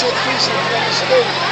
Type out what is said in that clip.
shit piece of the state.